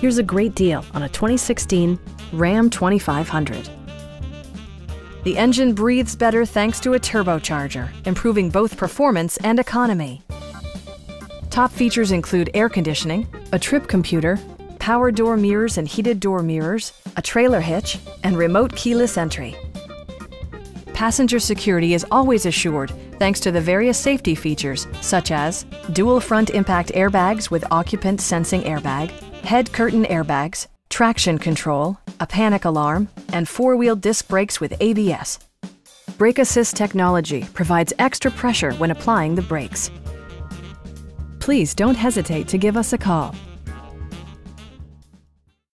Here's a great deal on a 2016 Ram 2500. The engine breathes better thanks to a turbocharger, improving both performance and economy. Top features include air conditioning, a trip computer, power door mirrors and heated door mirrors, a trailer hitch, and remote keyless entry. Passenger security is always assured thanks to the various safety features such as dual front impact airbags with occupant sensing airbag, head curtain airbags, traction control, a panic alarm, and four-wheel disc brakes with ABS. Brake Assist technology provides extra pressure when applying the brakes. Please don't hesitate to give us a call.